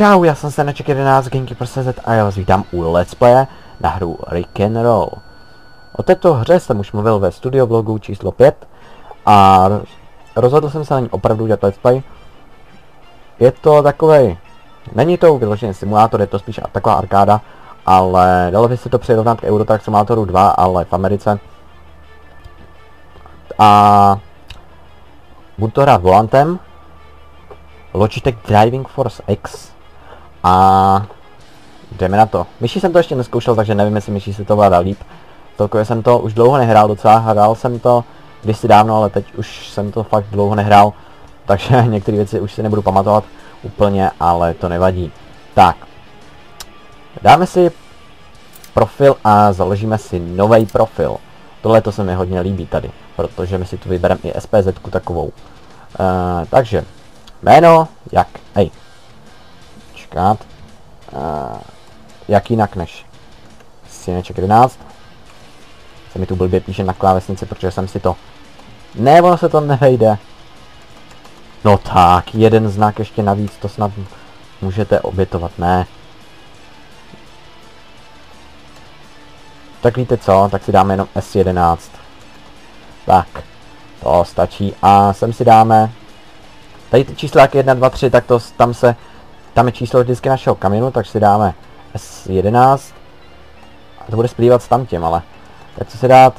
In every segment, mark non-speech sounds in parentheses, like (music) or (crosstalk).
Čau já jsem se neček 11 Gamekeeper.cz a já vás vítám u Let's Play na hru Rick and Roll. O této hře jsem už mluvil ve studio vlogu číslo 5 a rozhodl jsem se na ní opravdu udělat Let's Play. Je to takovej, není to vyložený simulátor, je to spíš taková arkáda, ale dalo by se to přirovnat k Eurotrack Simulatoru 2, ale v Americe. A budu to hrát volantem, Logitech Driving Force X a jdeme na to. Myši jsem to ještě neskoušel, takže nevím, jestli myši se to vládá líp. Celkově jsem to už dlouho nehrál docela, hrál jsem to kdysi dávno, ale teď už jsem to fakt dlouho nehrál, takže (laughs) některé věci už si nebudu pamatovat úplně, ale to nevadí. Tak, dáme si profil a založíme si nový profil. Tohle to se mi hodně líbí tady, protože my si tu vybereme i SPZ takovou. Uh, takže Jméno, jak, hej, čekat, uh, jak jinak než Sineček 11. Se mi tu blbě píše na klávesnici, protože jsem si to... Ne, ono se to nevejde. No tak, jeden znak ještě navíc, to snad můžete obětovat, ne. Tak víte co, tak si dáme jenom S11. Tak, to stačí a sem si dáme Tady ty čísla jak 1, 2, 3, tak to tam se, tam je číslo vždycky našeho kamionu, takže si dáme S11. A to bude splývat s tamtím, ale. Tak co si dát?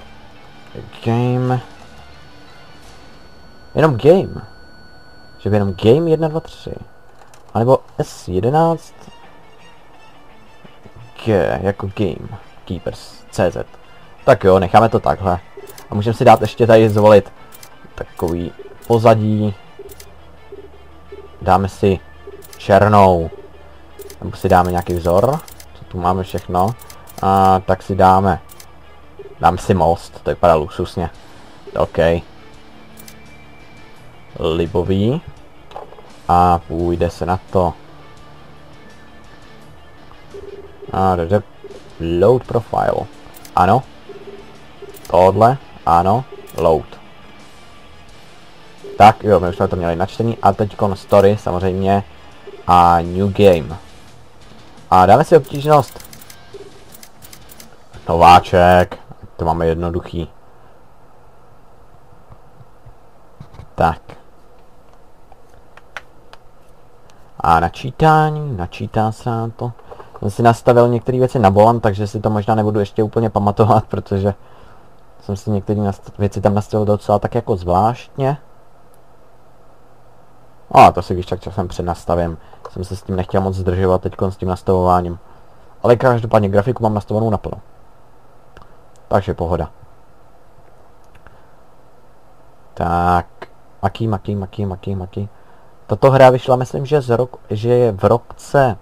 Game. Jenom game. Že by jenom game 1, 2, 3. A nebo S11. G, jako game. Keepers. CZ. Tak jo, necháme to takhle. A můžeme si dát ještě tady zvolit takový pozadí dáme si černou, nebo si dáme nějaký vzor, co tu máme všechno, a tak si dáme, dáme si most, to vypadá luxusně, OK. Libový. A půjde se na to. A jde load profile. Ano. Tohle, ano, load. Tak jo, my už jsme to měli načtení a teď story samozřejmě a new game. A dáme si obtížnost. Nováček, to máme jednoduchý. Tak. A načítání, načítá se na to. Jsem si nastavil některé věci na volant, takže si to možná nebudu ještě úplně pamatovat, protože jsem si některé věci tam nastavil docela tak jako zvláštně. A to si víš, tak časem přednastavím. Jsem se s tím nechtěl moc zdržovat teď s tím nastavováním. Ale každopádně grafiku mám nastavenou naplno. Takže pohoda. Tak. Maký, maký, maký, maký, maký. Tato hra vyšla, myslím, že, z rok, že je v roce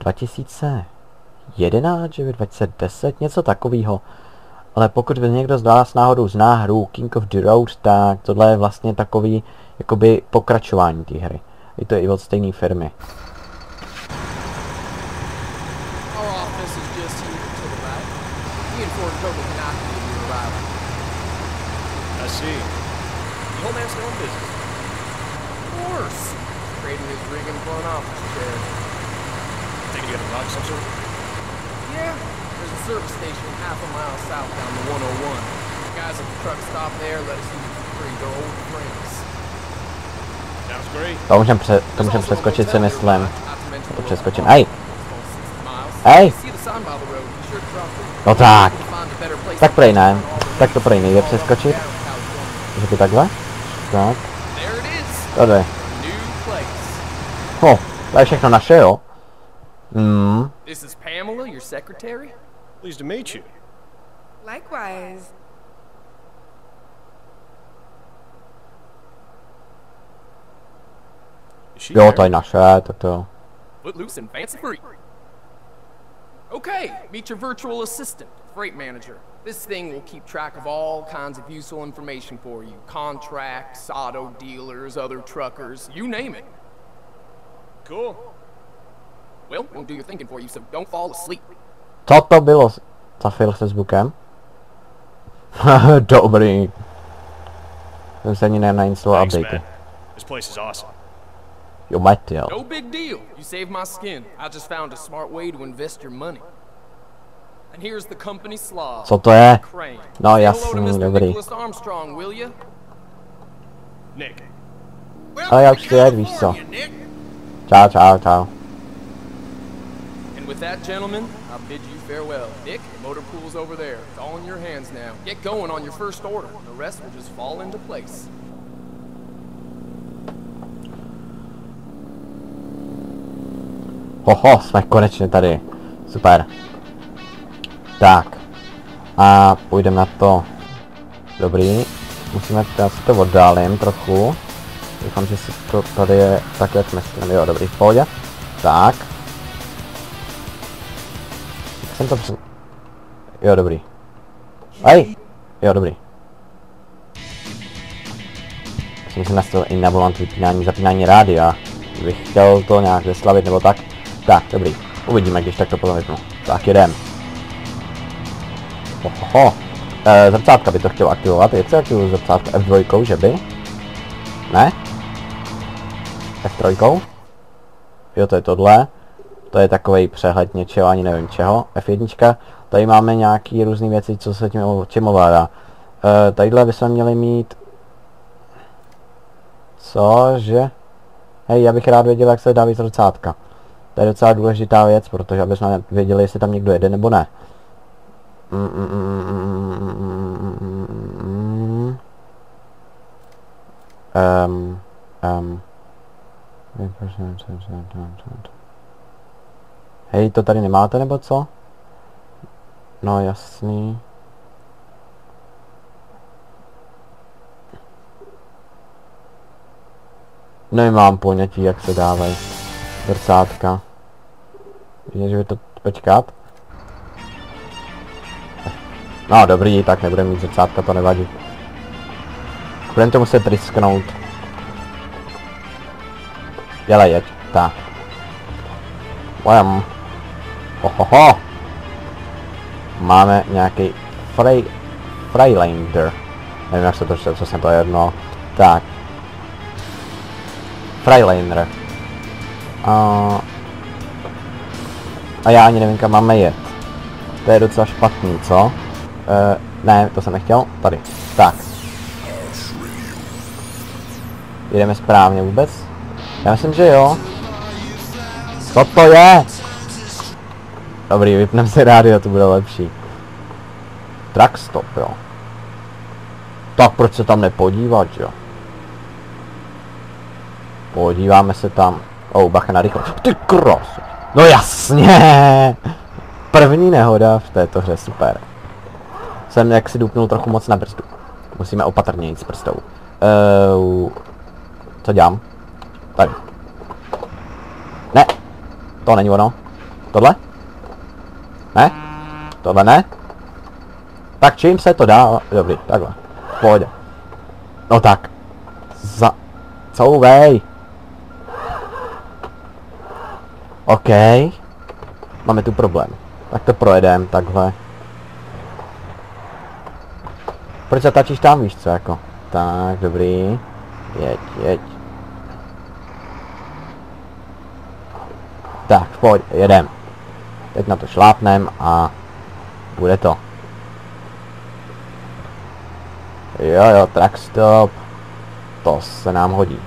2011, že je 2010, něco takového. Ale pokud by někdo z vás náhodou zná hru King of the Road, tak tohle je vlastně takový jakoby pokračování té hry. Je to i od stejné firmy. To můžem, pře to můžem přeskočit si myslím. To přeskočím. Ej! Ej! No tak. Tak prej ne. Tak to prej nejde přeskočit. Že by takhle? Tak. To jde. Ho, to je všechno naše, jo? Hmm. This is Pamela, your secretary? Pleased to meet you. Likewise. Jo, to je naše, tak to... Footloose and fancy free. Okay, meet your virtual assistant, freight manager. This thing will keep track of all kinds of useful information for you. Contracts, auto dealers, other truckers, you name it. Cool. Well, we'll do your thinking for you, so don't fall asleep. Co to bylo za fil se zvukem? Dobrý. Jsem se ani nenainstaloval update. This place is awesome. Jo, metil. No big deal. You saved my skin. I just found a smart way to invest your money. And here's the company slav. Co to je? Crane. No, Say jasný, Mr. dobrý. Armstrong, will you? Nick. Ale já už to jet, víš co. Čau, čau, čau. And with that, gentlemen, I bid you farewell. Nick, motor pool's over there. It's all in your hands now. Get going on your first order. The rest will just fall into place. Hoho, jsme konečně tady. Super. Tak. A půjdeme na to. Dobrý. Musíme, já si to oddálím trochu. Doufám, že si to tady je tak, jak myslím. Jo, dobrý, v pohodě. Tak. Jak jsem to při... Jo, dobrý. Ej! Jo, dobrý. Jsem si nastavil i na volant vypínání, zapínání rádia. Kdybych chtěl to nějak vyslavit nebo tak. Tak, dobrý. Uvidíme, když tak to potom vypnu. Tak, jedem. Ohoho. E, zrcátka by to chtělo aktivovat. Jak se aktivuje zrcátka? F2, že by? Ne? F3? Jo, to je tohle. To je takový přehled něčeho, ani nevím čeho. F1. Tady máme nějaký různé věci, co se tím, čím ovládá. E, tadyhle bychom měli mít... Cože? Hej, já bych rád věděl, jak se dá víc zrcátka. To je docela důležitá věc, protože aby jsme věděli, jestli tam někdo jede nebo ne. Um, um. Hej, to tady nemáte nebo co? No jasný. Nemám ponětí, jak se dávají zrcátka. Víš, že by to počkat? No dobrý, tak nebudeme mít zrcátka, to nevadí. Budeme to muset risknout. Dělej, jeď. Tak. Bam. Ohoho. Máme nějaký Frey... Freilander. Nevím, jak se to čte, co jsem to jedno. Tak. Freilander. A... A já ani nevím, kam máme jet. To je docela špatný, co? E, ne, to jsem nechtěl. Tady. Tak. Jedeme správně vůbec? Já myslím, že jo. Co to je? Dobrý, vypneme si rádio, to bude lepší. Truck stop, jo. Tak proč se tam nepodívat, jo? Podíváme se tam. Oh, bacha na rychlo. Ty kros. No jasně! První nehoda v této hře, super. Jsem jak si dupnul trochu moc na brzdu. Musíme opatrně jít s prstou. Uh, co dělám? Tady. Ne. To není ono. Tohle? Ne? Tohle ne? Tak čím se to dá? Dobrý, takhle. Pojď. No tak. Za... Couvej. OK. Máme tu problém. Tak to projedem takhle. Proč zatáčíš tam, víš co, jako? Tak, dobrý. Jeď, jeď. Tak, pojď, jedem. Teď na to šlápnem a bude to. Jo, jo, track stop. To se nám hodí.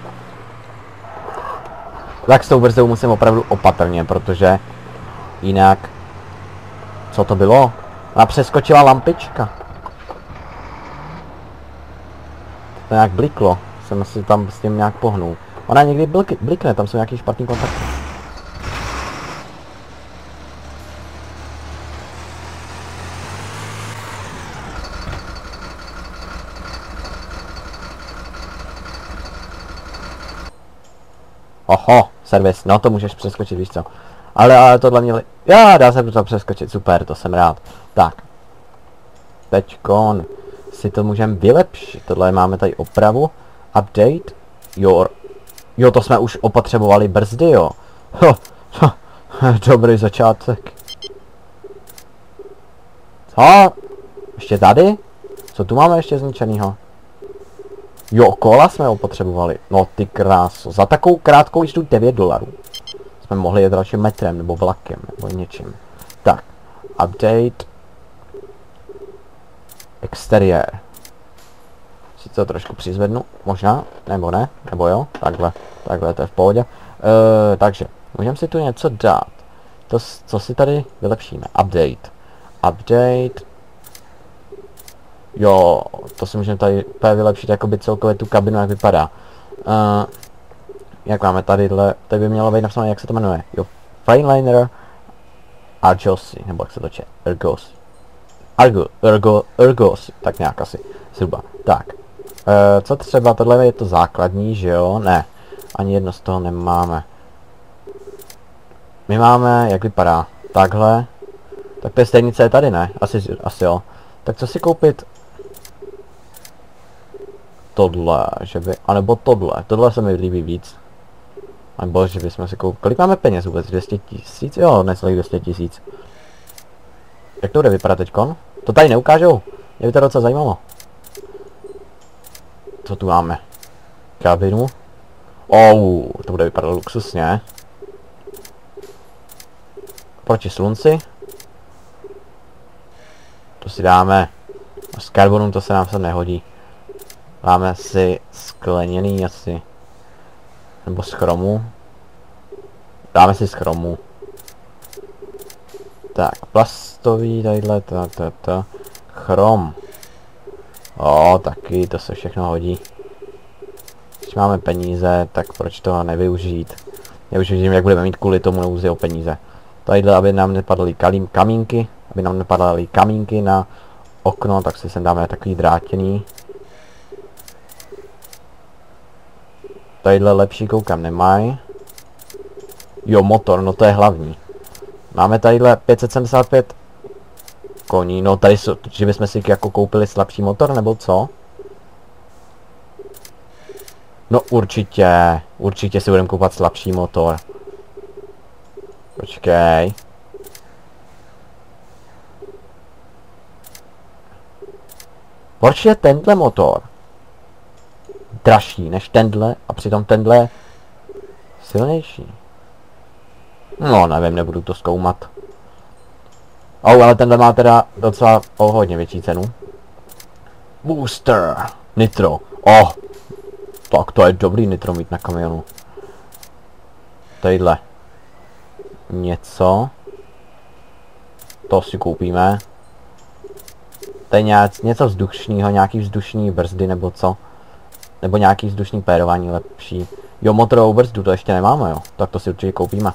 Tak s tou brzdou musím opravdu opatrně, protože jinak... Co to bylo? Ona přeskočila lampička. To nějak bliklo. Jsem si tam s tím nějak pohnul. Ona někdy blik, blikne, tam jsou nějaký špatný kontakty. Oho, servis, no to můžeš přeskočit, víš co. Ale, ale tohle měli, já, dá se to přeskočit, super, to jsem rád. Tak. Teďkon si to můžeme vylepšit, tohle máme tady opravu. Update your... Jo, to jsme už opotřebovali brzdy, jo. Ho, ho, dobrý začátek. Co? Ještě tady? Co tu máme ještě zničenýho? Jo, kola jsme opotřebovali. No ty kráso. Za takovou krátkou jízdu 9 dolarů. Jsme mohli jet radši metrem, nebo vlakem, nebo něčím. Tak, update. Exteriér. Si to trošku přizvednu, možná, nebo ne, nebo jo, takhle, takhle, to je v pohodě. Uh, takže, můžeme si tu něco dát. To, co si tady vylepšíme? Update. Update. Jo, to si můžeme tady úplně vylepšit jakoby celkově tu kabinu, jak vypadá. Uh, jak máme tadyhle, tady by mělo být napsáno, jak se to jmenuje. Jo, Freightliner Argosy, nebo jak se to čte, Ergos. Argo, Ergo, Ergos, tak nějak asi, zhruba. Tak, uh, co třeba, tohle je to základní, že jo? Ne, ani jedno z toho nemáme. My máme, jak vypadá, takhle. Tak to je stejný, co je tady, ne? Asi, asi jo. Tak co si koupit? Tohle, že by, anebo tohle, tohle se mi líbí víc. A bože, bychom si koupili, kolik máme peněz vůbec, 200 tisíc? Jo, necelých 200 tisíc. Jak to bude vypadat teďkon? To tady neukážou? Mě by to docela zajímalo. Co tu máme? Kabinu. Oh, to bude vypadat luxusně. Proti slunci. To si dáme. A z karbonu to se nám se nehodí. Dáme si skleněný asi. Nebo z chromu. Dáme si z chromu. Tak, plastový tadyhle, to, to, to. Chrom. O, taky, to se všechno hodí. Když máme peníze, tak proč to nevyužít? Já už vidím, jak budeme mít kvůli tomu nouzi o peníze. Tadyhle, aby nám nepadaly kalím, kamínky, aby nám nepadaly kamínky na okno, tak si sem dáme takový drátěný. Tadyhle lepší koukám nemají. Jo, motor, no to je hlavní. Máme tadyhle 575 koní, no tady jsou, že bychom si jako koupili slabší motor, nebo co? No určitě, určitě si budeme koupat slabší motor. Počkej. Proč je tenhle motor dražší než tenhle a přitom tenhle silnější? No nevím, nebudu to zkoumat. Oh, ale tenhle má teda docela o hodně větší cenu. Booster. Nitro. Oh. Tak to je dobrý nitro mít na kamionu. Tadyhle. Něco. To si koupíme. To je něco vzdušného, nějaký vzdušní brzdy nebo co. Nebo nějaký vzdušný pérování lepší. Jo, motorovou brzdu to ještě nemáme, jo. Tak to si určitě koupíme.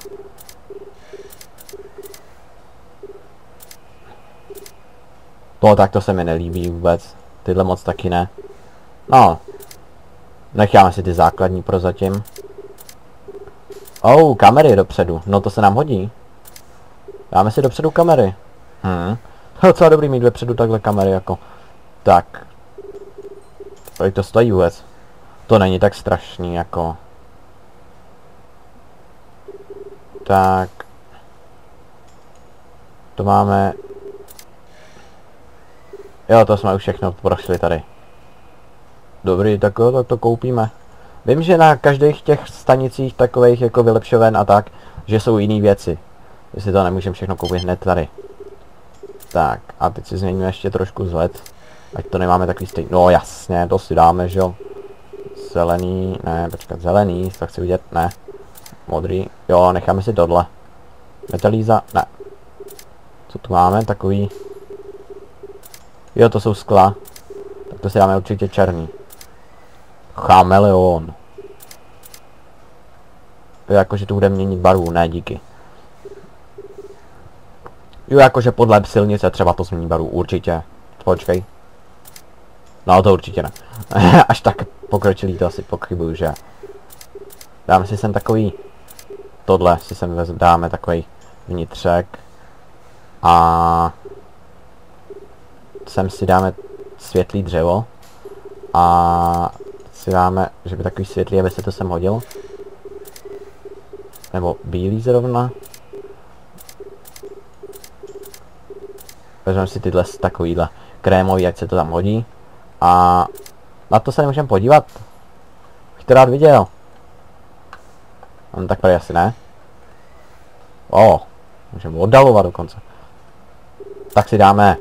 No, tak to se mi nelíbí vůbec. Tyhle moc taky ne. No. Necháme si ty základní prozatím. Oh, kamery dopředu. No to se nám hodí. Dáme si dopředu kamery. Hm. (laughs) Docela dobrý mít dopředu takhle kamery jako. Tak. Kolik to stojí vůbec? To není tak strašný jako. Tak. To máme Jo, to jsme už všechno prošli tady. Dobrý, tak jo, tak to koupíme. Vím, že na každých těch stanicích takových jako vylepšoven a tak, že jsou jiné věci. Jestli to nemůžeme všechno koupit hned tady. Tak, a teď si změníme ještě trošku vzhled. Ať to nemáme takový stejný. No jasně, to si dáme, že jo. Zelený, ne, počkat, zelený, to chci vidět, ne. Modrý, jo, necháme si tohle. Metalíza, ne. Co tu máme, takový Jo, to jsou skla. Tak to si dáme určitě černý. Chameleon. Jakože tu bude měnit barvu, ne díky. Jo, jakože podle silnice třeba to změní barvu, určitě. Počkej. No, to určitě ne. (laughs) Až tak pokročilý to asi pochybuju, že. Dáme si sem takový... Tohle si sem dáme takový vnitřek. A sem si dáme světlý dřevo a si dáme, že by takový světlý, aby se to sem hodil. Nebo bílý zrovna. Vezmeme si tyhle takovýhle krémový, ať se to tam hodí. A Na to se nemůžeme podívat. Bych to rád viděl. On tak prý asi ne. O, můžeme oddalovat dokonce. Tak si dáme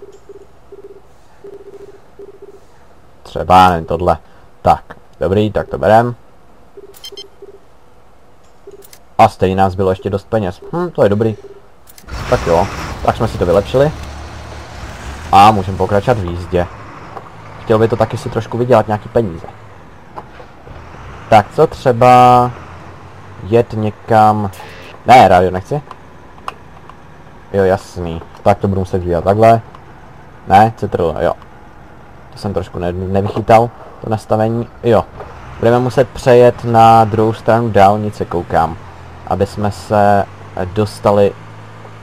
třeba nevím, tohle. Tak, dobrý, tak to berem. A stejně nás bylo ještě dost peněz. Hm, to je dobrý. Tak jo, tak jsme si to vylepšili. A můžeme pokračovat v jízdě. Chtěl by to taky si trošku vydělat nějaký peníze. Tak co třeba jet někam... Ne, rádio nechci. Jo, jasný. Tak to budu muset dělat takhle. Ne, Ctrl, jo. To jsem trošku ne nevychytal, to nastavení. Jo. Budeme muset přejet na druhou stranu dálnice, koukám. Aby jsme se dostali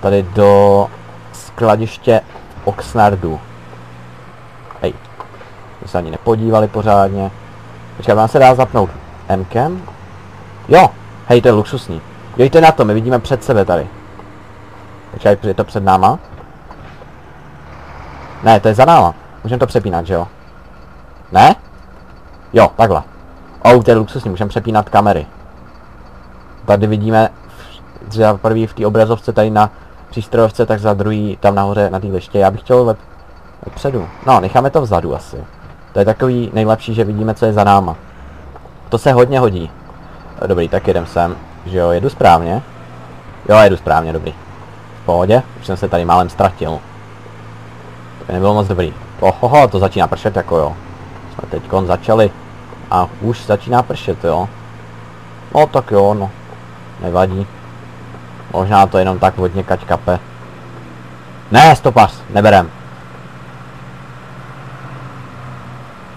tady do skladiště Oxnardu. My se ani nepodívali pořádně. Počkej, vám se dá zapnout Mcam? Jo, hej, to je luxusní. Dejte na to, my vidíme před sebe tady. Počkej, je to před náma? Ne, to je za náma. Můžeme to přepínat, že jo? Ne? Jo, takhle. Oh, to je luxusní, můžeme přepínat kamery. Tady vidíme za prvý v té obrazovce tady na přístrojovce, tak za druhý tam nahoře na té liště. Já bych chtěl ve, vepředu. No, necháme to vzadu asi. To je takový nejlepší, že vidíme, co je za náma. To se hodně hodí. Dobrý, tak jedem sem. Že jo, jedu správně. Jo, jedu správně, dobrý. V pohodě, už jsem se tady málem ztratil. To by nebylo moc dobrý. Ohoho, to začíná pršet jako jo. Jsme teď začali. A už začíná pršet, jo. No tak jo, no. Nevadí. Možná to jenom tak hodně kať kape. Ne, stopař, neberem.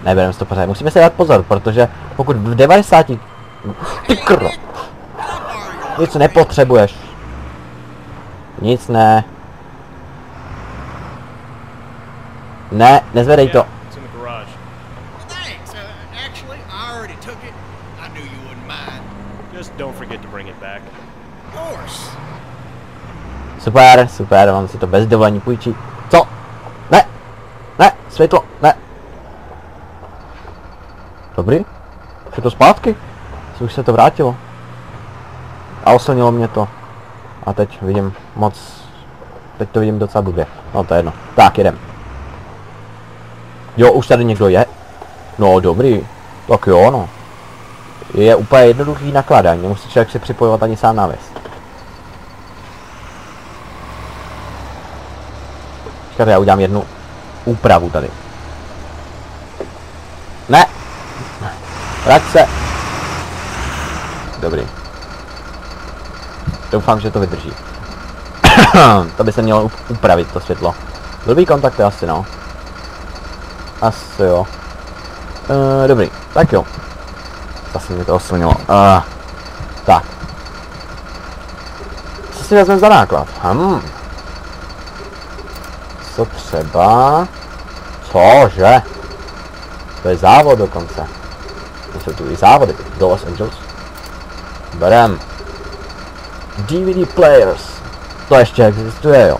Neberem stopaře, musíme si dát pozor, protože pokud v 90... Ty kro. Nic nepotřebuješ. Nic ne. Ne, nezvedej to. To. Super, super, on si to bez dovolení půjčí. Co? Ne! Ne, světlo! Dobrý? Je to zpátky? Už se to vrátilo. A oslnilo mě to. A teď vidím moc... Teď to vidím docela blbě. No to je jedno. Tak, jedem. Jo, už tady někdo je. No, dobrý. Tak jo, no. Je úplně jednoduchý nakládání, nemusí člověk si připojovat ani sám návěs. Počkejte, já udělám jednu úpravu tady. Ne! Vrať se! Dobrý. Doufám, že to vydrží. (coughs) to by se mělo up- upravit, to světlo. Blbý kontakt je asi, no. Asi jo. E, dobrý, tak jo. Zase mě to oslnilo. Uh, tak. Co si vezmeme za náklad? Hm. Co třeba? Cože? To je závod dokonce. To jsou tu i závody do Los Angeles. Berem. DVD players. To ještě existuje, jo.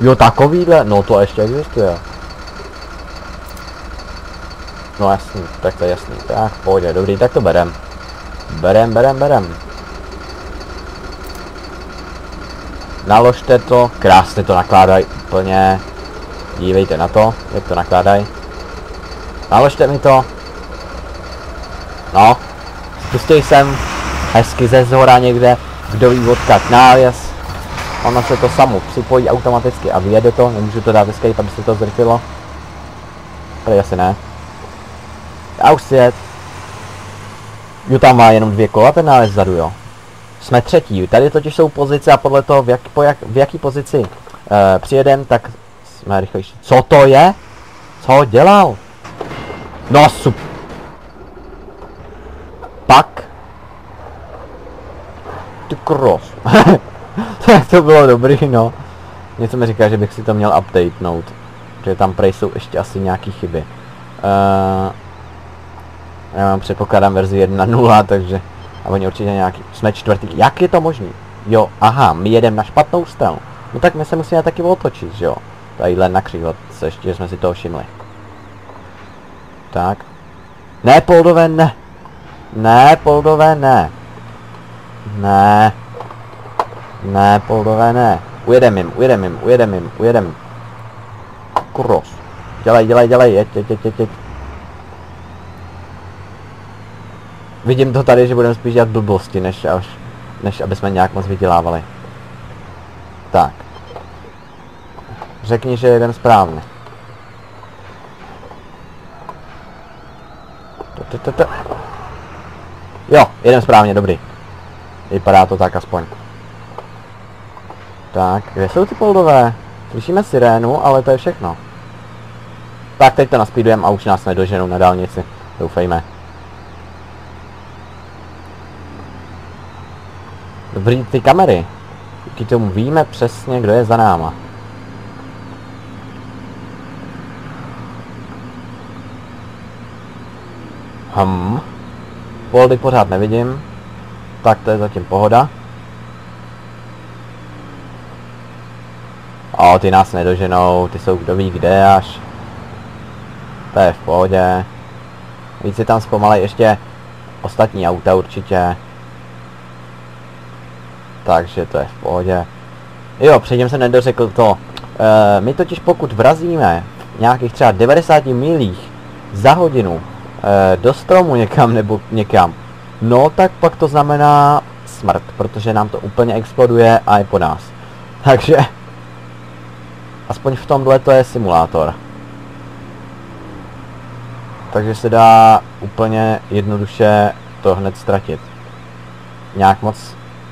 Jo, takovýhle, no to ještě existuje. No jasný, tak to je jasný. Tak, pojď, dobrý, tak to berem. Berem, berem, berem. Naložte to, krásně to nakládají úplně. Dívejte na to, jak to nakládají. Naložte mi to. No, spustil jsem hezky ze zhora někde, kdo ví odkud návěs. Ono se to samo připojí automaticky a vyjede to, nemůžu to dát escape, aby se to zrychlilo. Tady asi ne. A už si jet. Jo, tam má jenom dvě kola ten nález zadu, jo. Jsme třetí, tady totiž jsou pozice a podle toho, v, jak, po jak, v jaký pozici uh, přijedem, tak jsme rychlejší. Co to je? Co dělal? No sup. Pak? Ty kros. (laughs) tak to bylo dobrý, no. Něco mi říká, že bych si to měl updatenout. Že tam prej jsou ještě asi nějaký chyby. Uh, já mám předpokládám verzi 1.0, takže... A oni určitě nějaký... Jsme čtvrtý. Jak je to možný? Jo, aha, my jedeme na špatnou stranu. No tak my se musíme taky otočit, že jo? Tadyhle na křižovatce, ještě jsme si toho všimli. Tak. Ne, poldové, ne. Ne, poldové, ne. Ne. Ne, poldové, ne. Ujedem jim, ujedem jim, ujedem jim, ujedem jim. Kuros. Dělej, dělej, dělej, jeď, jeď, jeď, jeď, jeď. Vidím to tady, že budeme spíš dělat blbosti, než, až, než aby jsme nějak moc vydělávali. Tak. Řekni, že jeden správně. Jo, jeden správně, dobrý. Vypadá to tak aspoň. Tak, kde jsou ty poldové? Slyšíme sirénu, ale to je všechno. Tak, teď to naspídujeme a už nás nedoženou na dálnici. Doufejme. Dobrý, ty kamery. Díky tomu víme přesně, kdo je za náma. Hm. Poldy pořád nevidím. Tak to je zatím pohoda. O, ty nás nedoženou, ty jsou kdo ví kde až. To je v pohodě. Víc si tam zpomalej ještě ostatní auta určitě. Takže to je v pohodě. Jo, předtím jsem nedořekl to. E, my totiž pokud vrazíme nějakých třeba 90 milích za hodinu e, do stromu někam nebo někam, no tak pak to znamená smrt, protože nám to úplně exploduje a je po nás. (laughs) Takže aspoň v tomhle to je simulátor. Takže se dá úplně jednoduše to hned ztratit. Nějak moc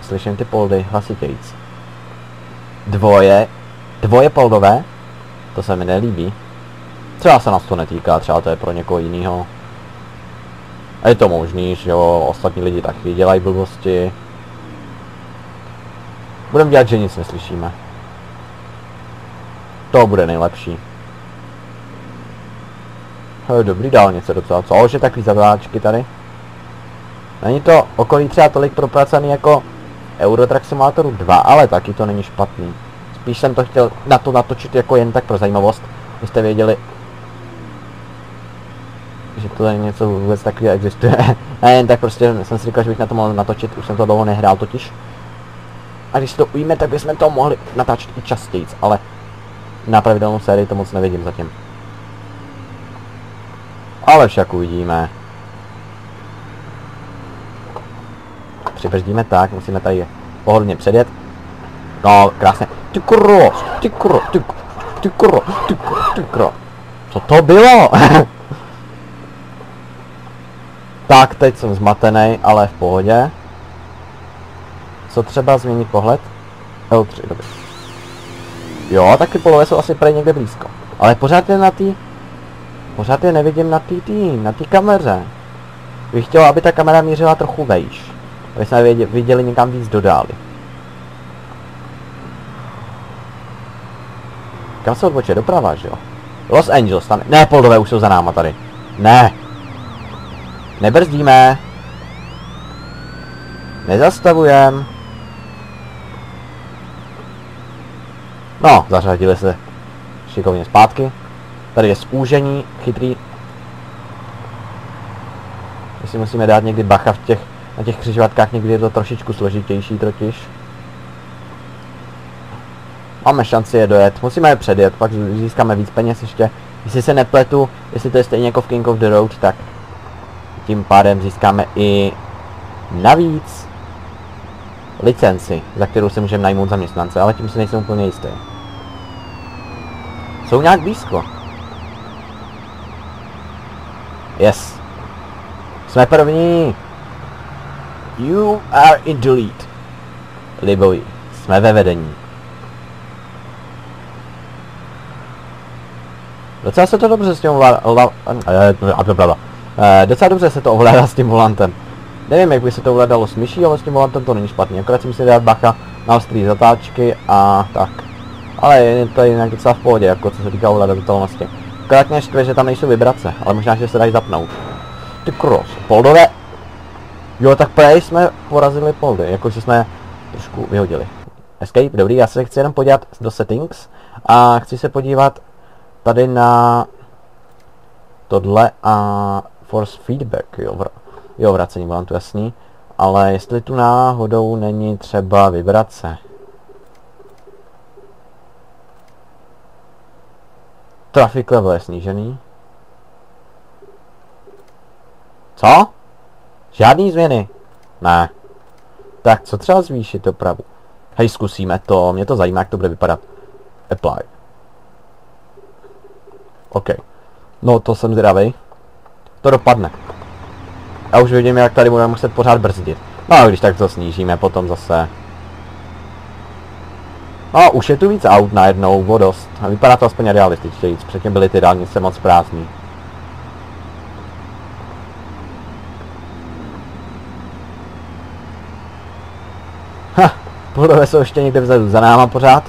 slyším ty poldy hlasitějíc. Dvoje, dvoje poldové, to se mi nelíbí. Třeba se nás to netýká, třeba to je pro někoho jiného. A je to možný, že jo, ostatní lidi taky dělají blbosti. Budeme dělat, že nic neslyšíme. To bude nejlepší. Hele, dobrý dálnice docela, co? Že takový zatáčky tady? Není to okolí třeba tolik propracaný jako Eurotrack Simulatoru 2, ale taky to není špatný. Spíš jsem to chtěl na to natočit jako jen tak pro zajímavost, abyste věděli, že to je něco vůbec takového existuje. (laughs) A jen tak prostě jsem si říkal, že bych na to mohl natočit, už jsem to dlouho nehrál totiž. A když to ujme, tak bychom to mohli natáčet i častěji, ale na pravidelnou sérii to moc nevidím zatím. Ale však uvidíme. Přibrzdíme tak, musíme tady pohodlně předjet. No, krásně. Ty kro, ty kro, ty kro, ty kro, ty kro, ty kro. Co to bylo? (laughs) tak, teď jsem zmatený, ale v pohodě. Co třeba změnit pohled? L3, dobře. Jo, taky polové jsou asi prej někde blízko. Ale pořád je na tý... Pořád je nevidím na tý tý, na tý kameře. Bych chtěl, aby ta kamera mířila trochu vejš. Aby jsme viděli, někam víc dodáli. Kam se odbočuje? Doprava, že jo? Los Angeles, tam... Ne, poldové už jsou za náma tady. Ne. Nebrzdíme. Nezastavujem. No, zařadili se šikovně zpátky. Tady je spůžení, chytrý. My si musíme dát někdy bacha v těch, na těch křižovatkách, někdy je to trošičku složitější totiž. Máme šanci je dojet, musíme je předjet, pak získáme víc peněz ještě. Jestli se nepletu, jestli to je stejně jako v King of the Road, tak tím pádem získáme i navíc licenci, za kterou si můžeme najmout zaměstnance, ale tím si nejsem úplně jistý. Jsou nějak blízko. Yes. Jsme první. You are in the lead. Liboji. Jsme ve vedení. Docela se to dobře s tím ovládá... Docela dobře se to ovládá s tím volantem. Nevím, jak by se to ovládalo s myší, ale s tím volantem to není špatný. Akorát si musím dát bacha na ostrý zatáčky a tak. Ale je to jinak docela v pohodě, jako co se týká ovladatelnosti. Akorát mě štve, že tam nejsou vibrace, ale možná, že se dají zapnout. Ty kros, poldové. Jo, tak prej jsme porazili poldy, jakože jsme trošku vyhodili. Escape, dobrý, já se chci jenom podívat do settings a chci se podívat tady na tohle a Force feedback, jo, vr- jo vracení volantu, jasný. Ale jestli tu náhodou není třeba vibrace. Traffic level je snížený. Co? Žádný změny? Ne. Tak co třeba zvýšit dopravu? Hej, zkusíme to, mě to zajímá, jak to bude vypadat. Apply. OK. No to jsem zvědavý. To dopadne. Já už vidím, jak tady budeme muset pořád brzdit. No a když tak to snížíme potom zase. No, už je tu víc aut najednou, vodost. A vypadá to aspoň realističtěji. Předtím byly ty dálnice moc prázdný. Ha, Pohodové jsou ještě někde vzadu za náma pořád.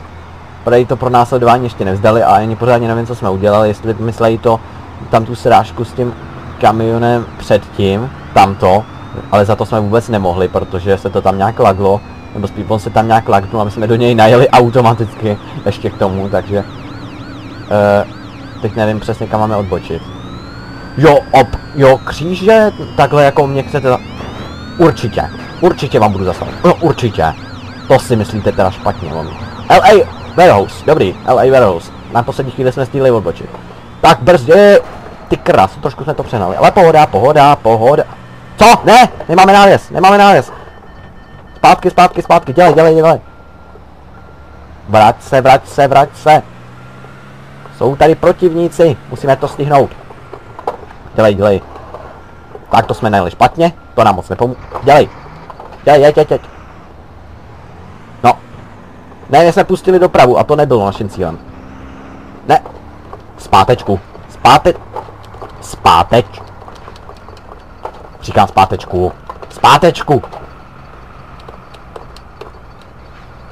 Podají to pro následování ještě nevzdali a ani pořádně nevím, co jsme udělali, jestli mysleli to tam tu srážku s tím kamionem předtím, tamto, ale za to jsme vůbec nemohli, protože se to tam nějak laglo, nebo spíš on se tam nějak lagnul a my jsme do něj najeli automaticky ještě k tomu, takže uh, teď nevím přesně kam máme odbočit. Jo, op, jo, kříže, takhle jako mě chcete... za- Určitě, určitě vám budu zaslat. No, určitě. To si myslíte teda špatně, mami. LA Warehouse, dobrý, LA Warehouse. Na poslední chvíli jsme stihli odbočit. Tak brzdě, ty kras, trošku jsme to přehnali, ale pohoda, pohoda, pohoda. Co? Ne, nemáme nájezd, nemáme nájezd. Zpátky, zpátky, zpátky, dělej, dělej, dělej. Vrať se, vrať se, vrať se. Jsou tady protivníci, musíme to stihnout. Dělej, dělej. Tak to jsme najeli špatně, to nám moc nepomůže. Dělej. Dělej, jeď, jeď, jeď. No. Ne, my jsme pustili dopravu a to nebylo naším cílem. Ne. Zpátečku. Zpáte... Zpáteč. Říkám zpátečku. Zpátečku.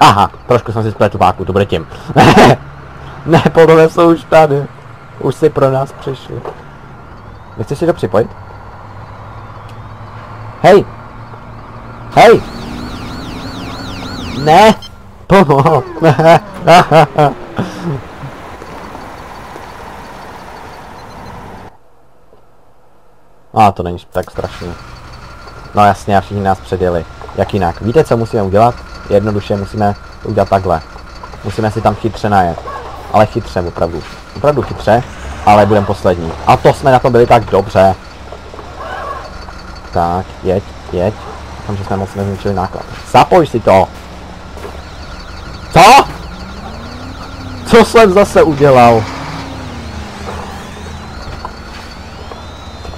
Aha, trošku jsem si spletl váku, to bude tím. (laughs) ne, podle jsou už tady. Už si pro nás přišli. Nechceš si to připojit? Hej! Hej! Ne! Pomohl! (laughs) A to není tak strašný. No jasně, a všichni nás předjeli. Jak jinak? Víte, co musíme udělat? Jednoduše musíme udělat takhle. Musíme si tam chytře najet. Ale chytře, opravdu. Opravdu chytře, ale budeme poslední. A to jsme na tom byli tak dobře. Tak, jeď, jeď. Doufám, že jsme moc nezničili náklad. Zapoj si to! Co? Co jsem zase udělal?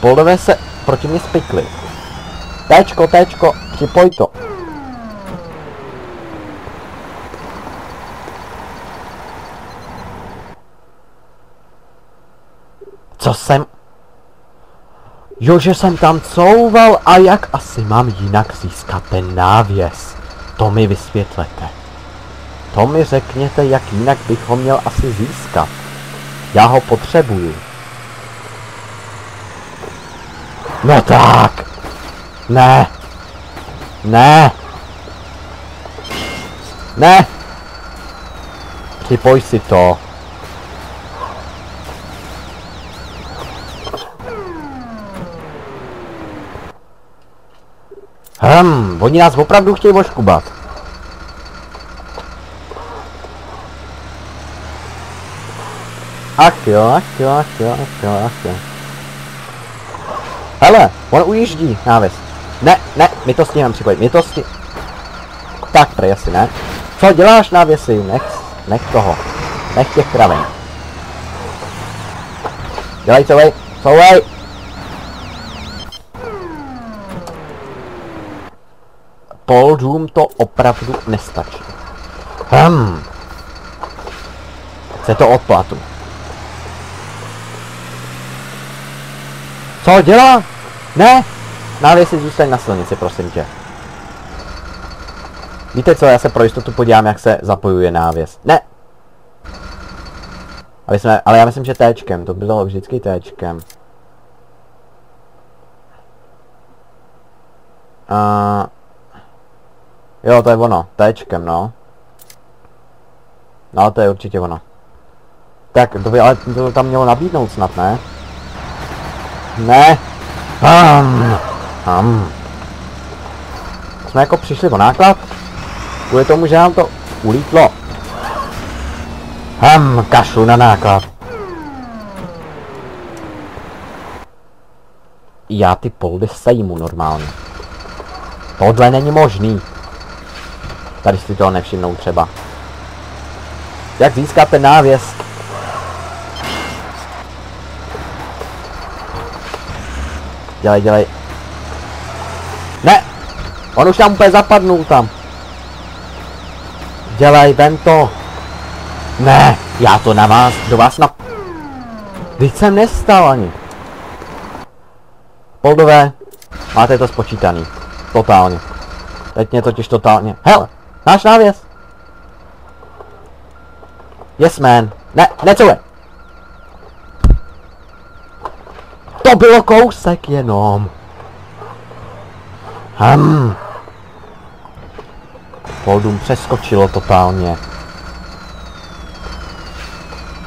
Poldové se proti mě spikly. Téčko, téčko, připoj to. Co jsem... Jo, že jsem tam couval a jak asi mám jinak získat ten návěs? To mi vysvětlete. To mi řekněte, jak jinak bych ho měl asi získat. Já ho potřebuju. No tak. Ne. Ne. Ne. Připoj si to. Hm, oni nás opravdu chtějí oškubat. Ach jo, ach jo, ach jo, ach jo, ach jo. Hele, on ujíždí, návěs. Ne, ne, my to stihneme připojit, my to sti... Tak, prej asi ne. Co děláš návěsi? Nech, nech toho. Nech těch kraven. Dělej, couvej, couvej. Paul Doom to opravdu nestačí. Hm. Chce to odplatu. Co dělá? Ne! Návě si zůstaň na silnici, prosím tě. Víte co, já se pro jistotu podívám, jak se zapojuje návěs. Ne! Aby jsme, ale já myslím, že Tčkem, to bylo vždycky Tčkem. A... Jo, to je ono, Tčkem, no. No, to je určitě ono. Tak, to by ale to tam mělo nabídnout snad, ne? Ne! Um, um. Jsme jako přišli o náklad? Kvůli tomu, že nám to ulítlo. Hm, kašlu na náklad. Já ty poldy sejmu normálně. Tohle není možný. Tady si toho nevšimnou třeba. Jak získat ten návěs? Dělej, dělej. Ne! On už tam úplně zapadnul tam. Dělej, vem to. Ne, já to na vás, do vás na... Teď jsem nestal ani. Poldové, máte to spočítaný. Totálně. Teď mě totiž totálně... Hele, náš návěs. Yes man. Ne, necouve. To bylo kousek jenom. Hm. Poldum přeskočilo totálně.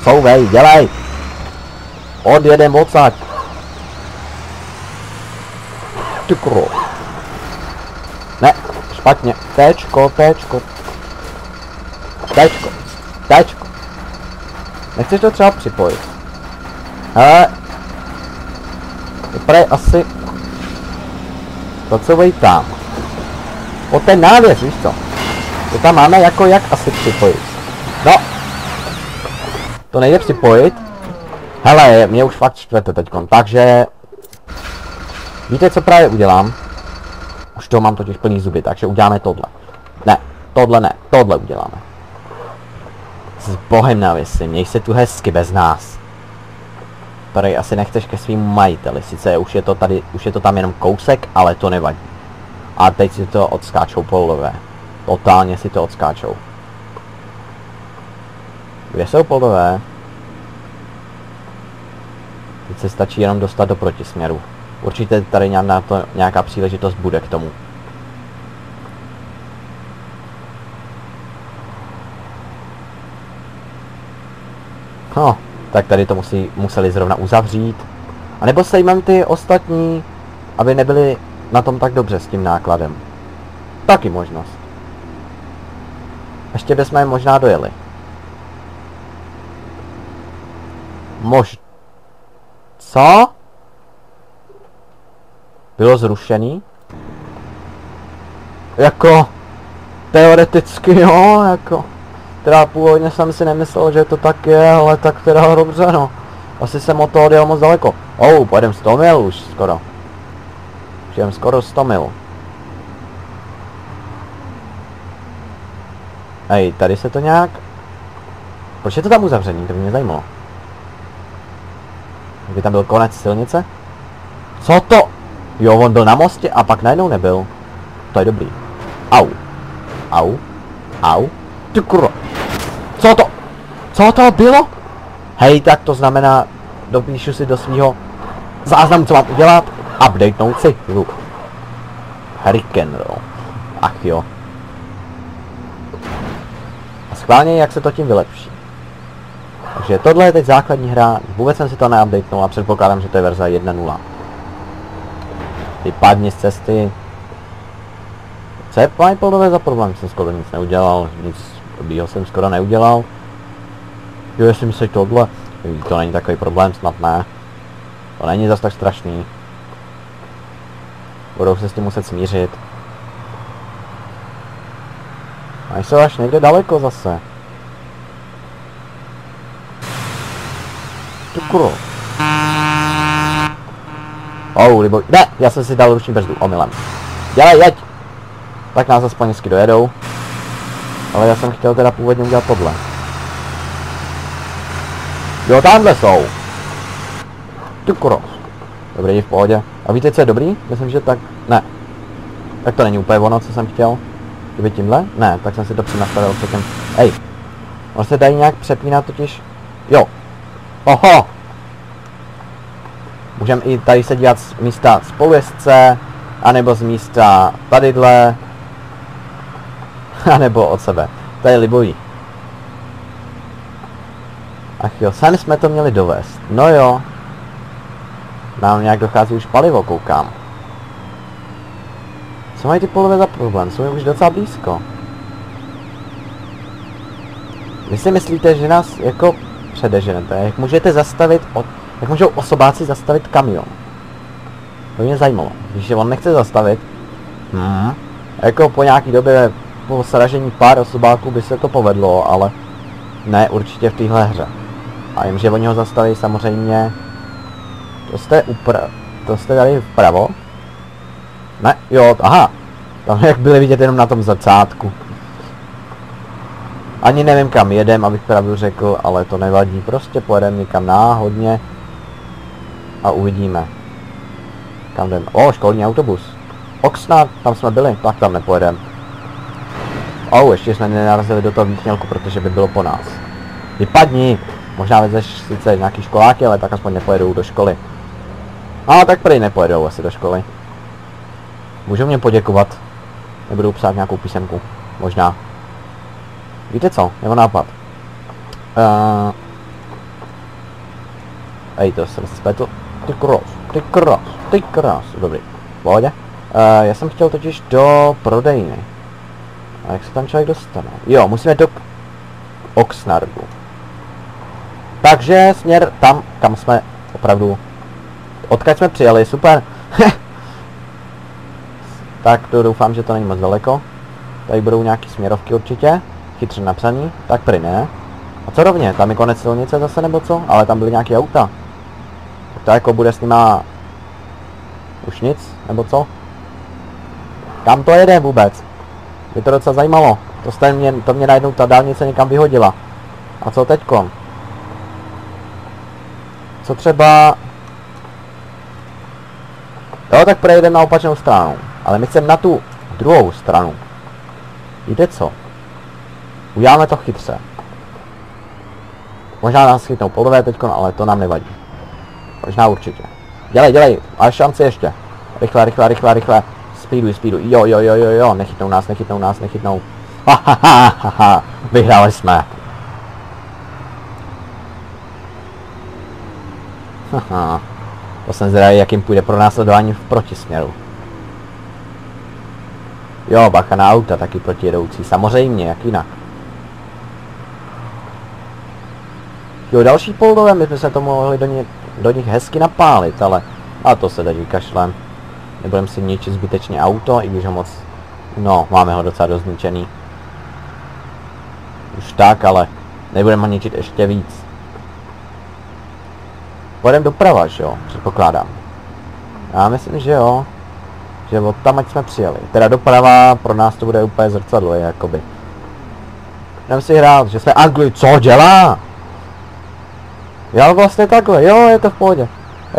Couvej, dělej. Odjedem odsaď. Ty kro. Ne, špatně. Téčko, téčko. Téčko. Téčko. Nechceš to třeba připojit? Hele. Vypadá asi... Docouvej tam. O ten návěs, víš co? To tam máme jako jak asi připojit. No. To nejde připojit. Hele, mě už fakt čtvete teďkon, takže... Víte, co právě udělám? Už to mám totiž plný zuby, takže uděláme tohle. Ne, tohle ne, tohle uděláme. S bohem návěsy, měj se tu hezky bez nás. Tady asi nechceš ke svým majiteli, sice už je to tady, už je to tam jenom kousek, ale to nevadí. A teď si to odskáčou polové. Totálně si to odskáčou. Kde jsou polové? Teď se stačí jenom dostat do protisměru. Určitě tady na to nějaká příležitost bude k tomu. No, tak tady to musí, museli zrovna uzavřít. A nebo sejmem ty ostatní, aby nebyli na tom tak dobře s tím nákladem. Taky možnost. Ještě bychom je možná dojeli. Mož... Co? Bylo zrušený? Jako... Teoreticky jo, jako... Teda původně jsem si nemyslel, že to tak je, ale tak teda dobře no. Asi jsem od toho odjel moc daleko. Oh, pojedem 100 mil už skoro. Jdem skoro 100 mil. Ej, tady se to nějak... Proč je to tam uzavřený? To by mě zajímalo. Kdyby tam byl konec silnice? Co to? Jo, on byl na mostě a pak najednou nebyl. To je dobrý. Au. Au. Au. Ty kurva. Co to? Co to bylo? Hej, tak to znamená, dopíšu si do svého záznamu, co mám udělat, updatenout si hru. Hurricane Roll. Ach jo. A schválně, jak se to tím vylepší. Takže tohle je teď základní hra, vůbec jsem si to neupdatenul a předpokládám, že to je verze 1.0. Vypadni z cesty. Co je Pipeldové za problém? Jsem skoro nic neudělal, nic dobrýho jsem skoro neudělal. Jo, jestli myslíš tohle, to není takový problém, snad ne. To není zas tak strašný. Budou se s tím muset smířit. A jsou až někde daleko zase. Tu kuro. Oh, libo... Ne, já jsem si dal ruční brzdu, omylem. Dělej, jeď! Tak nás aspoň dojedou. Ale já jsem chtěl teda původně udělat tohle. Jo, tamhle jsou. Ty kuros. Dobrý, v pohodě. A víte, co je dobrý? Myslím, že tak... Ne. Tak to není úplně ono, co jsem chtěl. Kdyby tímhle? Ne, tak jsem si to přinastavil předtím. Ej. On se dají nějak přepínat totiž... Jo. Oho! Můžeme i tady se dívat z místa spolujezdce, anebo z místa tadyhle, (laughs) anebo od sebe. To je libový. Ach jo, sem jsme to měli dovést. No jo. Nám nějak dochází už palivo, koukám. Co mají ty polové za problém? Jsou už docela blízko. Vy si myslíte, že nás jako předeženete? Jak můžete zastavit, od, jak můžou osobáci zastavit kamion? To mě zajímalo. Když on nechce zastavit, hmm, jako po nějaký době, po sražení pár osobáků by se to povedlo, ale ne určitě v téhle hře. A jim, že oni ho zastaví samozřejmě, to jste upra... to jste dali vpravo? Ne, jo, aha, tam jak byli vidět jenom na tom zrcátku. Ani nevím kam jedem, abych pravdu řekl, ale to nevadí. Prostě pojedeme někam náhodně a uvidíme. Kam jdem? O, školní autobus. Oxnard, tam jsme byli, tak tam nepojedeme. O, ještě jsme nenarazili do toho výchnělku, protože by bylo po nás. Vypadni! Možná vezeš sice nějaký školáky, ale tak aspoň nepojedou do školy. A tak prý nepojedou asi do školy. Můžou mě poděkovat. Nebudu psát nějakou písemku. Možná. Víte co? Jeho nápad. Uh, ej, to jsem se spletl. Ty kros, ty kros, ty kros. Dobrý. Pohodě. Uh, já jsem chtěl totiž do prodejny. A jak se tam člověk dostane? Jo, musíme do Oxnardu. Takže směr tam, kam jsme opravdu... Odkud jsme přijeli, super. (laughs) tak to doufám, že to není moc daleko. Tady budou nějaký směrovky určitě. Chytře napsaný. Tak prý ne. A co rovně? Tam je konec silnice zase nebo co? Ale tam byly nějaké auta. Tak to jako bude s nima... Už nic? Nebo co? Kam to jede vůbec? Mě to docela zajímalo. To, jste mě, to mě najednou ta dálnice někam vyhodila. A co teďko? Co třeba... Jo, tak prejdeme na opačnou stranu. Ale my chceme na tu druhou stranu. Víte co? Uděláme to chytře. Možná nás chytnou polové teďkon, ale to nám nevadí. Možná určitě. Dělej, dělej, máš šanci ještě. Rychle, rychle, rychle, rychle. Speeduj, speeduj. Jo, jo, jo, jo, jo, nechytnou nás, nechytnou nás, nechytnou. Ha, ha, ha, ha, ha. Vyhráli jsme. Haha. To jsem zvědavý, jak jim půjde pro následování v protisměru. Jo, bacha na auta, taky protijedoucí. Samozřejmě, jak jinak. Jo, další poldové, my jsme se to mohli do, ně, do nich hezky napálit, ale... A to se teď vykašlem. Nebudeme si ničit zbytečně auto, i když ho moc... No, máme ho docela dost zničený. Už tak, ale nebudeme ho ničit ještě víc. Pojedeme doprava, že jo? Předpokládám. Já myslím, že jo. Že od tam, ať jsme přijeli. Teda doprava, pro nás to bude úplně zrcadlo, jakoby. Jdem si hrát, že jsme Angli, co dělá? Já vlastně takhle, jo, je to v pohodě.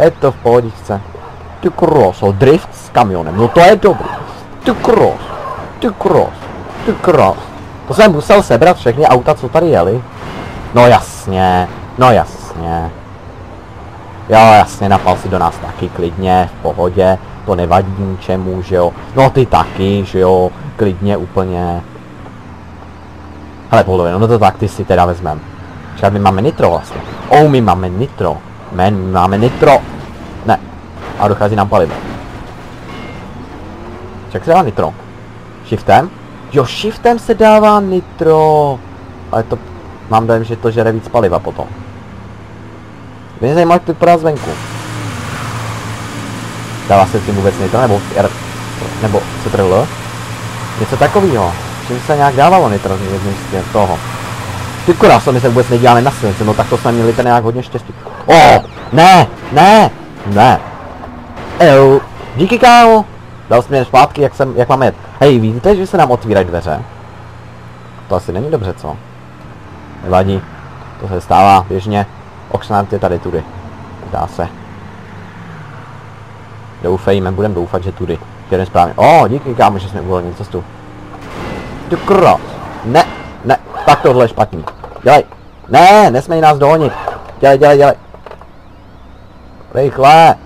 Je to v pohodičce. Ty kroso, drift s kamionem, no to je dobrý. Ty kros, ty kros, ty kros. To jsem musel sebrat všechny auta, co tady jeli. No jasně, no jasně. Jo, jasně, napal si do nás taky klidně, v pohodě, to nevadí ničemu, že jo. No ty taky, že jo, klidně úplně. Ale polovinu, no to tak ty si teda vezmem. Však my máme nitro vlastně. Oh, my máme nitro. Men, máme nitro. A dochází nám palivo. Však se dává nitro. Shiftem? Jo, shiftem se dává nitro. Ale to, mám dojem, že to žere víc paliva potom. Mě zajímá, jak to vypadá zvenku. Dává se tím vůbec nitro, nebo R, nebo CTRL? Něco takového. Čím se nějak dávalo nitro z toho. Ty kráso, my se vůbec neděláme na silnici, no tak to jsme měli ten nějak hodně štěstí. O, ne, ne, ne. Eu, díky kámo. Dal jsi mě zpátky, jak, jsem, jak máme. Hej, víte, že se nám otvírají dveře? To asi není dobře, co? Nevadí. To se stává běžně. Oxnard je tady tudy. Dá se. Doufejme, budem doufat, že tudy. Jedem správně. O, díky kámo, že jsme uvolnili cestu. Ty kros. Ne, ne, tak tohle je špatný. Dělej. Ne, nesmej nás dohonit. Dělej, dělej, dělej. Rychle.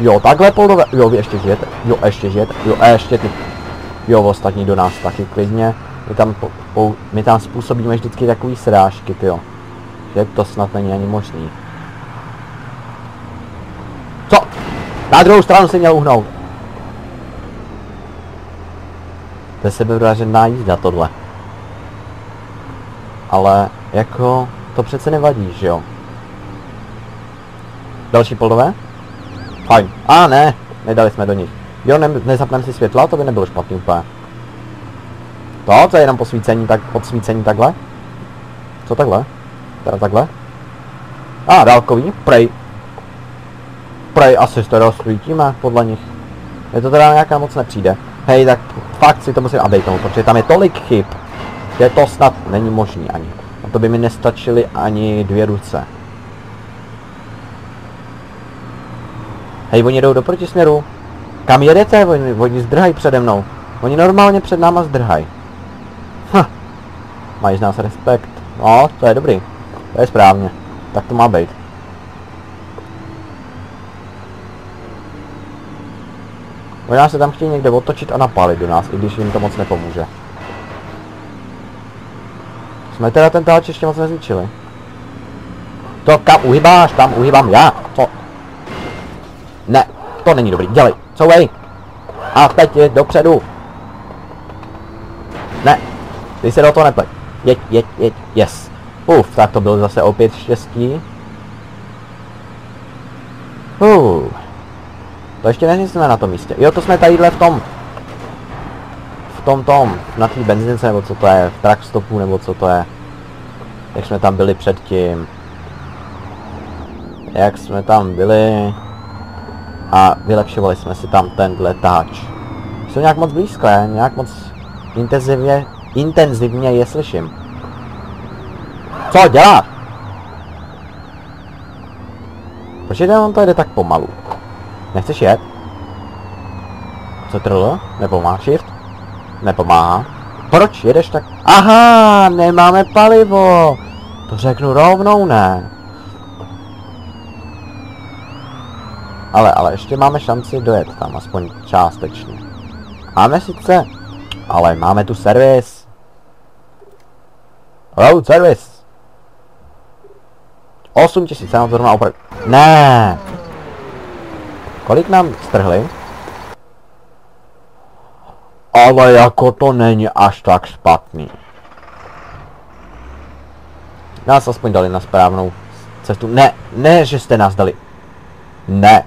Jo, takhle poldové. Jo, vy ještě žijete. Jo, ještě žijete. Jo, a ještě ty. Jo, ostatní do nás taky klidně. My tam, po, po, my tam způsobíme vždycky takový srážky, tyjo. Že to snad není ani možný. Co? Na druhou stranu si měl uhnout. To je sebevražená jízda tohle. Ale jako to přece nevadí, že jo? Další poldové? Fajn. A ne, nedali jsme do nich. Jo, ne, nezapneme si světla, to by nebylo špatný úplně. To, to je jenom posvícení, tak podsvícení takhle? Co takhle? Teda takhle? A, dálkový, prej. Prej asi teda svítíme podle nich. Je to teda nějaká moc nepřijde. Hej, tak fakt si to musím updatenout, protože tam je tolik chyb, že to snad není možný ani. A to by mi nestačily ani dvě ruce. Hej, oni jdou do protisměru. Kam jedete? Oni, oni zdrhají přede mnou. Oni normálně před náma zdrhají. Hm. Mají z nás respekt. No, to je dobrý. To je správně. Tak to má být. Možná se tam chtějí někde otočit a napálit do nás, i když jim to moc nepomůže. Jsme teda ten táč ještě moc nezničili. To kam uhybáš, tam uhybám já. Co? Ne, to není dobrý, dělej, couvej. A teď je dopředu. Ne, ty se do toho nepleť. Jeď, jeď, jeď, yes. Uf, tak to bylo zase opět štěstí. Uh. To ještě není jsme na tom místě. Jo, to jsme tadyhle v tom. V tom tom, na té benzince, nebo co to je, v truck stopu, nebo co to je. Jak jsme tam byli předtím. Jak jsme tam byli. A vylepšovali jsme si tam tenhle táč. Jsou nějak moc blízko, je? nějak moc intenzivně, intenzivně je slyším. Co děláš? Proč jde on to jede tak pomalu? Nechceš jet? Co trl? Nepomáhá shift? Nepomáhá. Proč jedeš tak? Aha, nemáme palivo. To řeknu rovnou ne. Ale, ale ještě máme šanci dojet tam, aspoň částečně. Máme sice, ale máme tu servis. Road service. 8 tisíc, já zrovna opravdu. Ne. Kolik nám strhli? Ale jako to není až tak špatný. Nás aspoň dali na správnou cestu. Ne, ne, že jste nás dali. Ne.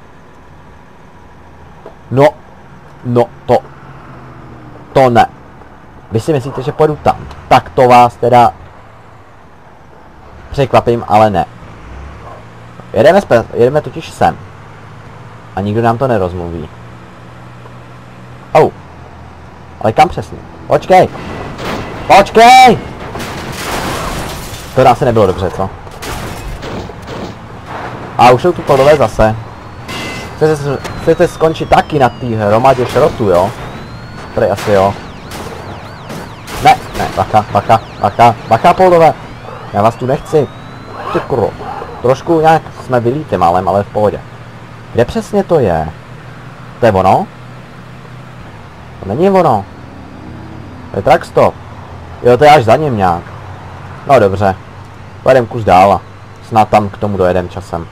No, no, to, to ne. Vy si myslíte, že pojedu tam. Tak to vás teda překvapím, ale ne. Jedeme, spe- jedeme totiž sem. A nikdo nám to nerozmluví. Oh. Ale kam přesně? Počkej! Počkej! To asi nebylo dobře, co? A už jsou tu podové zase. Chcete, chcete skončit taky na té hromadě šrotu, jo? Tady asi jo. Ne, ne, bacha, bacha, bacha, bacha poldové. Já vás tu nechci. Ty kuro. Trošku nějak jsme vylíty málem, ale v pohodě. Kde přesně to je? To je ono? To není ono. To je truck stop. Jo, to je až za ním nějak. No dobře. Pojedem kus dál snad tam k tomu dojedem časem.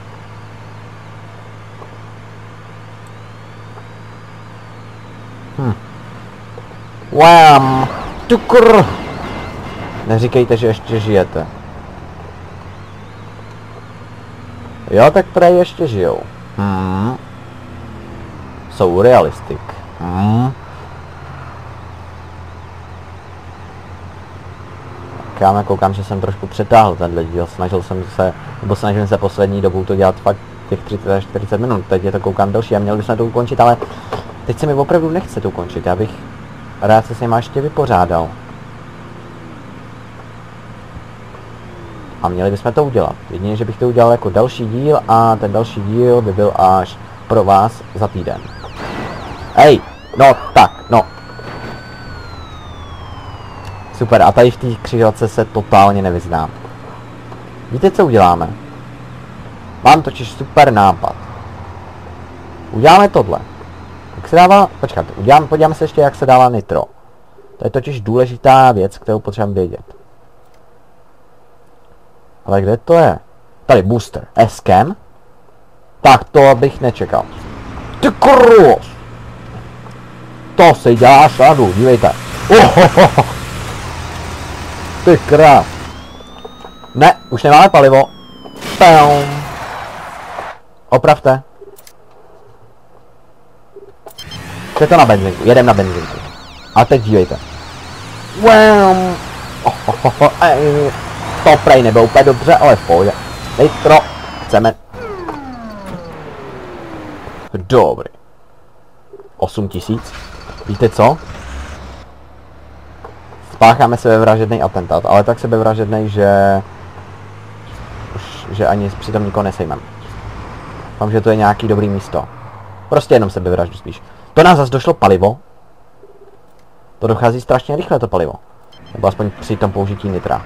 Wham! Tukr! Neříkejte, že ještě žijete. Jo, tak prej ještě žijou. Hmm. Jsou realistik. Hmm. Já koukám, že jsem trošku přetáhl tenhle díl. Snažil jsem se, nebo snažím se poslední dobou to dělat fakt těch 30 až 40 minut. Teď je to koukám delší a měli bychom to ukončit, ale teď se mi opravdu nechce to ukončit. Já bych rád se s nima ještě vypořádal. A měli bychom to udělat. Jedině, že bych to udělal jako další díl a ten další díl by byl až pro vás za týden. Hej, no tak, no. Super, a tady v té křižovatce se totálně nevyznám. Víte, co uděláme? Mám totiž super nápad. Uděláme tohle. Jak se dává, počkat, uděláme, podíváme se ještě, jak se dává nitro. To je totiž důležitá věc, kterou potřebujeme vědět. Ale kde to je? Tady booster. Eskem? Tak to bych nečekal. Ty krus! To si dělá sadu, dívejte. Ohohoho. Ty krás. Ne, už nemáme palivo. Pum. Opravte. Je to na benzinku, jedem na benzinku. A teď dívejte. Wow. Oh, oh, oh, oh. ej, To prej nebylo úplně dobře, ale v pohodě. Nitro, chceme. Dobrý. 8 tisíc. Víte co? Spácháme sebevražedný atentát, ale tak sebevražedný, že... Už, že ani přitom nikoho nesejmem. Mám, že to je nějaký dobrý místo. Prostě jenom sebevraždu spíš. To nás zase došlo palivo. To dochází strašně rychle to palivo. Nebo aspoň při tom použití nitra.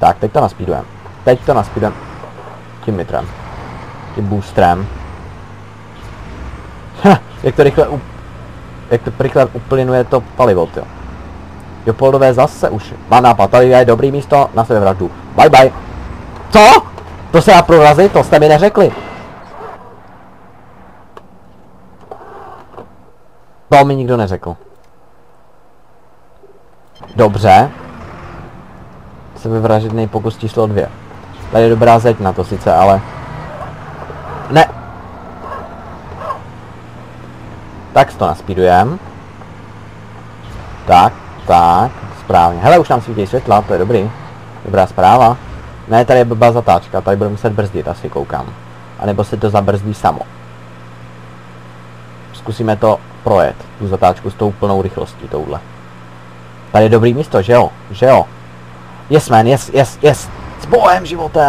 Tak, teď to naspídujeme. Teď to naspídujeme. Tím nitrem. Tím boostrem. Ha, jak to rychle up... Jak to rychle uplynuje to palivo, jo. Jopoldové zase už. Má nápad, tady je dobrý místo na sebevraždu. Bye bye. Co? To se dá prorazit? To jste mi neřekli. To mi nikdo neřekl. Dobře. Sebevražedný pokus číslo dvě. Tady je dobrá zeď na to sice, ale... Ne. Tak to naspídujem. Tak, tak, správně. Hele, už nám svítí světla, to je dobrý. Dobrá zpráva. Ne, tady je blbá zatáčka, tady budu muset brzdit, asi koukám. A nebo se to zabrzdí samo. Zkusíme to projet, tu zatáčku s tou plnou rychlostí, touhle. Tady je dobrý místo, že jo? Že jo? Yes man, yes, yes, yes! S bohem živote!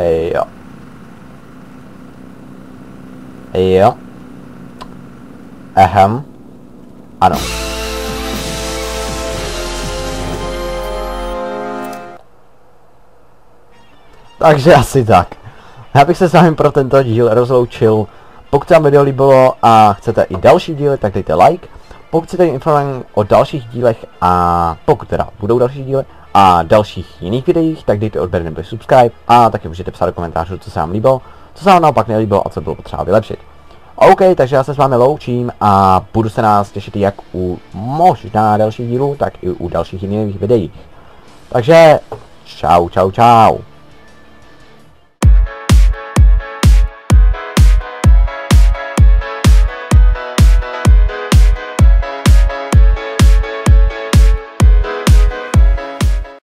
Jo. Jo. Ahem. Ano. Takže asi tak. Já bych se s vámi pro tento díl rozloučil. Pokud se vám video líbilo a chcete i další díly, tak dejte like. Pokud chcete informovat o dalších dílech a pokud teda budou další díly a dalších jiných videích, tak dejte odběr nebo subscribe a taky můžete psát do komentářů, co se vám líbilo, co se vám naopak nelíbilo a co bylo potřeba vylepšit. OK, takže já se s vámi loučím a budu se nás těšit jak u možná dalších dílů, tak i u dalších jiných videí. Takže čau, čau, čau.